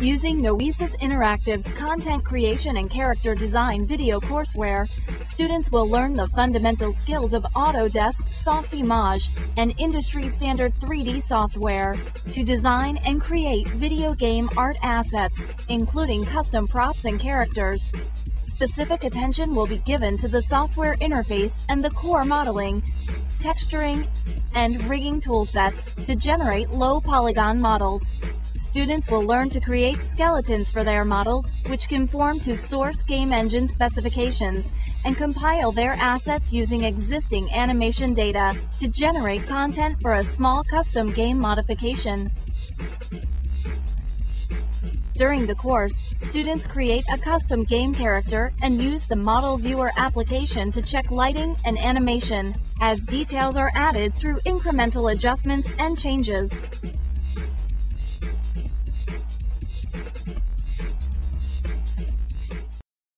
Using Noesis Interactive's content creation and character design video courseware, students will learn the fundamental skills of Autodesk Softimage and industry standard 3D software to design and create video game art assets, including custom props and characters. Specific attention will be given to the software interface and the core modeling, texturing, and rigging toolsets to generate low polygon models. Students will learn to create skeletons for their models, which conform to source game engine specifications, and compile their assets using existing animation data to generate content for a small custom game modification. During the course, students create a custom game character and use the Model Viewer application to check lighting and animation, as details are added through incremental adjustments and changes.